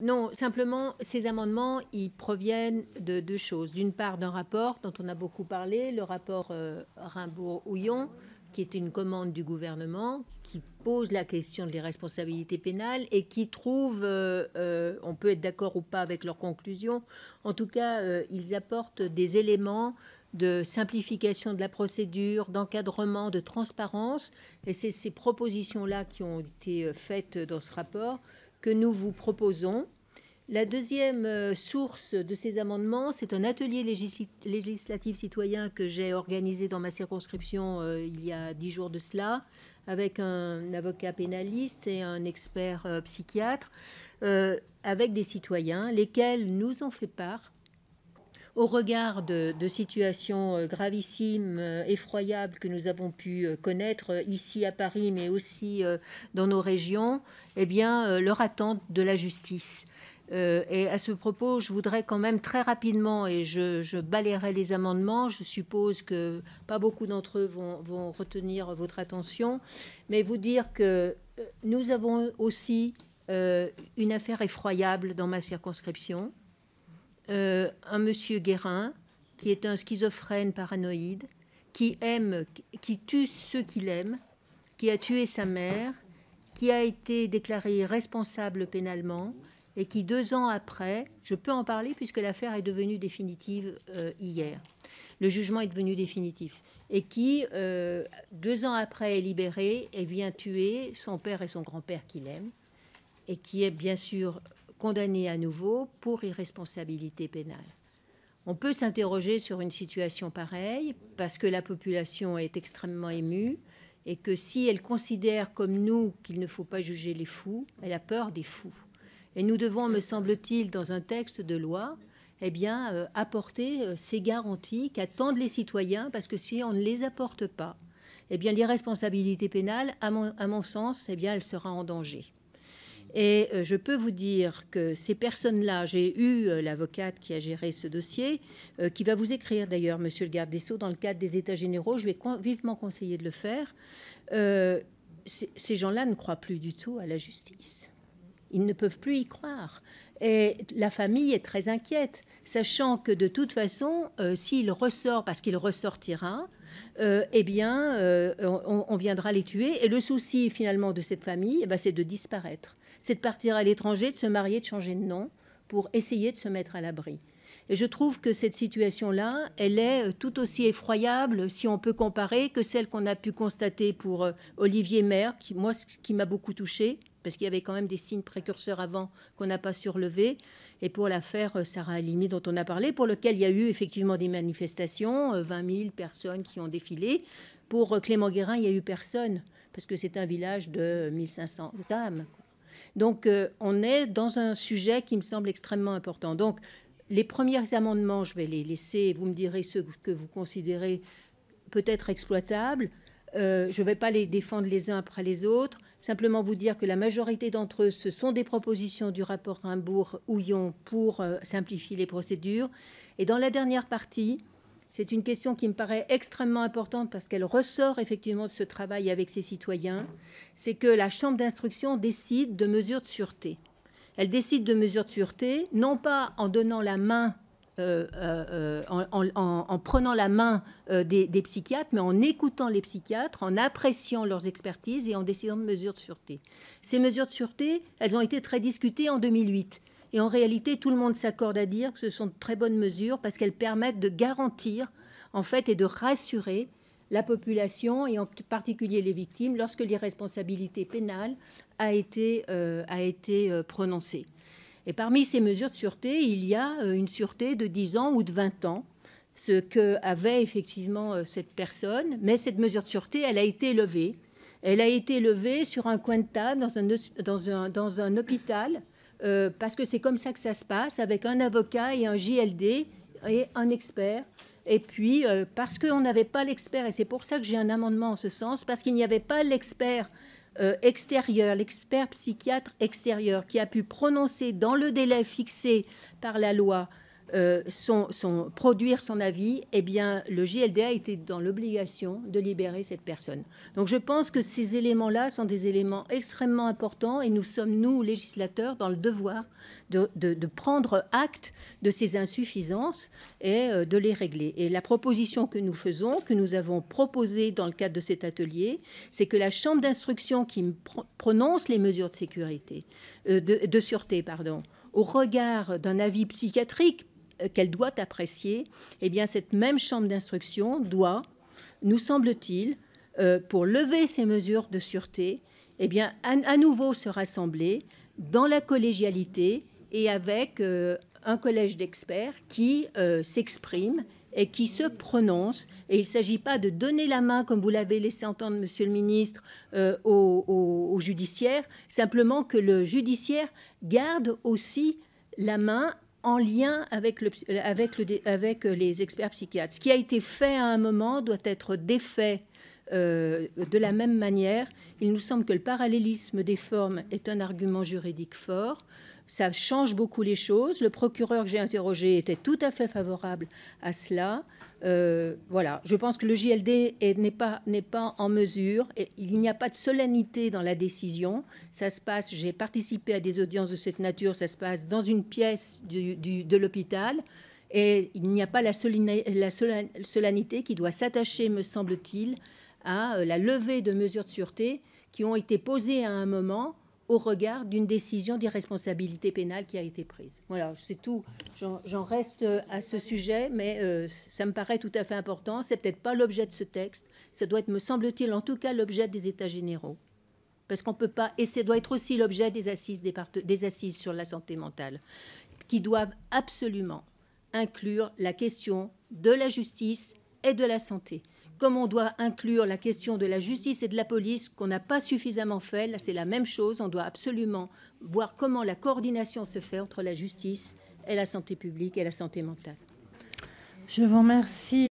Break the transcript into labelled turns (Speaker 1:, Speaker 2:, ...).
Speaker 1: Non, simplement, ces amendements, ils proviennent de deux choses. D'une part, d'un rapport dont on a beaucoup parlé, le rapport euh, Rimbourg-Houillon, qui est une commande du gouvernement, qui pose la question de l'irresponsabilité pénale et qui trouve, euh, euh, on peut être d'accord ou pas avec leurs conclusions, en tout cas, ils apportent des éléments de simplification de la procédure, d'encadrement, de transparence. Et c'est ces propositions-là qui ont été faites dans ce rapport que nous vous proposons. La deuxième euh, source de ces amendements, c'est un atelier législatif citoyen que j'ai organisé dans ma circonscription euh, il y a dix jours de cela, avec un avocat pénaliste et un expert euh, psychiatre, avec des citoyens, lesquels nous ont fait part au regard de, situations euh, gravissimes, euh, effroyables que nous avons pu euh, connaître ici à Paris, mais aussi dans nos régions, eh bien, leur attente de la justice. et à ce propos, je voudrais quand même très rapidement, et je, balayerai les amendements, je suppose que pas beaucoup d'entre eux vont, retenir votre attention, mais vous dire que nous avons aussi une affaire effroyable dans ma circonscription. Euh, un monsieur Guérin, qui est un schizophrène paranoïde, qui aime, qui tue ceux qu'il aime, qui a tué sa mère, qui a été déclaré responsable pénalement et qui, deux ans après, je peux en parler puisque l'affaire est devenue définitive euh, hier, le jugement est devenu définitif, et qui, euh, deux ans après, est libéré et vient tuer son père et son grand-père qu'il aime, et qui est bien sûr condamné à nouveau pour irresponsabilité pénale. On peut s'interroger sur une situation pareille parce que la population est extrêmement émue et que si elle considère comme nous qu'il ne faut pas juger les fous, elle a peur des fous. Et nous devons, me semble-t-il, dans un texte de loi, eh bien, euh, apporter euh, ces garanties qu'attendent les citoyens, parce que si on ne les apporte pas, eh bien, l'irresponsabilité pénale, à mon, à mon sens, eh bien, elle sera en danger. Et euh, je peux vous dire que ces personnes-là, j'ai eu euh, l'avocate qui a géré ce dossier, euh, qui va vous écrire d'ailleurs, monsieur le garde des Sceaux, dans le cadre des États généraux, je vais vivement conseiller de le faire. ces gens-là ne croient plus du tout à la justice. Ils ne peuvent plus y croire. Et la famille est très inquiète, sachant que de toute façon, s'il ressort, parce qu'il ressortira, eh bien, on, viendra les tuer. Et le souci finalement de cette famille, eh ben, c'est de disparaître c'est de partir à l'étranger, de se marier, de changer de nom pour essayer de se mettre à l'abri. Et je trouve que cette situation-là, elle est euh, tout aussi effroyable, si on peut comparer, que celle qu'on a pu constater pour euh, Olivier Maire, qui, moi, qui m'a beaucoup touché, parce qu'il y avait quand même des signes précurseurs avant qu'on n'a pas surlevé, et pour l'affaire euh, Sarah Halimi dont on a parlé, pour lequel il y a eu effectivement des manifestations, 20 000 personnes qui ont défilé. Pour Clément Guérin, il n'y a eu personne, parce que c'est un village de 1500 âmes. Donc, euh, on est dans un sujet qui me semble extrêmement important. Donc, les premiers amendements, je vais les laisser, vous me direz ce que vous considérez peut-être exploitables. Euh, je ne vais pas les défendre les uns après les autres, simplement vous dire que la majorité d'entre eux, ce sont des propositions du rapport Rimbourg-Houillon pour euh, simplifier les procédures. Et dans la dernière partie, c'est une question qui me paraît extrêmement importante parce qu'elle ressort effectivement de ce travail avec ses citoyens. C'est que la Chambre d'instruction décide de mesures de sûreté. Elle décide de mesures de sûreté, non pas en donnant la main euh, euh, en, prenant la main euh, des, psychiatres, mais en écoutant les psychiatres, en appréciant leurs expertises et en décidant de mesures de sûreté. Ces mesures de sûreté, elles ont été très discutées en 2008. Et en réalité, tout le monde s'accorde à dire que ce sont de très bonnes mesures parce qu'elles permettent de garantir, en fait, et de rassurer la population et en particulier les victimes lorsque l'irresponsabilité pénale a été, a été prononcée. Et parmi ces mesures de sûreté, il y a euh, une sûreté de 10 ans ou de 20 ans, ce que avait effectivement cette personne, mais cette mesure de sûreté, elle a été levée. Elle a été levée sur un coin de table dans un, dans un, dans un hôpital euh, parce que c'est comme ça que ça se passe, avec un avocat et un JLD et un expert. Et puis, euh, parce qu'on n'avait pas l'expert, et c'est pour ça que j'ai un amendement en ce sens, parce qu'il n'y avait pas l'expert euh, extérieur, l'expert psychiatre extérieur, qui a pu prononcer dans le délai fixé par la loi son, son, produire son avis, eh bien, le JLDA était dans l'obligation de libérer cette personne. Donc, je pense que ces éléments-là sont des éléments extrêmement importants et nous sommes, nous, législateurs, dans le devoir de, de, prendre acte de ces insuffisances et de les régler. Et la proposition que nous faisons, que nous avons proposée dans le cadre de cet atelier, c'est que la chambre d'instruction qui prononce les mesures de sécurité, de, de sûreté, pardon, au regard d'un avis psychiatrique euh, qu'elle doit apprécier, eh bien cette même chambre d'instruction doit, nous semble-t-il, euh, pour lever ces mesures de sûreté, eh bien à, nouveau se rassembler dans la collégialité et avec euh, un collège d'experts qui s'exprime et qui se prononce. Et il ne s'agit pas de donner la main, comme vous l'avez laissé entendre, Monsieur le Ministre, au, judiciaire, simplement que le judiciaire garde aussi la main en lien avec, le, avec les experts psychiatres. Ce qui a été fait à un moment doit être défait euh, de la même manière. Il nous semble que le parallélisme des formes est un argument juridique fort. Ça change beaucoup les choses. Le procureur que j'ai interrogé était tout à fait favorable à cela. Euh, voilà, je pense que le JLD n'est pas, en mesure, et il n'y a pas de solennité dans la décision. Ça se passe, j'ai participé à des audiences de cette nature, ça se passe dans une pièce de l'hôpital, et il n'y a pas la, la solennité qui doit s'attacher, me semble-t-il, à euh, la levée de mesures de sûreté qui ont été posées à un moment au regard d'une décision d'irresponsabilité pénale qui a été prise. Voilà, c'est tout. J'en reste à ce sujet, mais euh, ça me paraît tout à fait important. C'est peut-être pas l'objet de ce texte. Ça doit être, me semble-t-il, en tout cas l'objet des États généraux. Parce qu'on peut pas, et ça doit être aussi l'objet des assises, des, des assises sur la santé mentale, qui doivent absolument inclure la question de la justice et de la santé comme on doit inclure la question de la justice et de la police, qu'on n'a pas suffisamment fait, là c'est la même chose, on doit absolument voir comment la coordination se fait entre la justice et la santé publique et la santé mentale.
Speaker 2: Je vous remercie.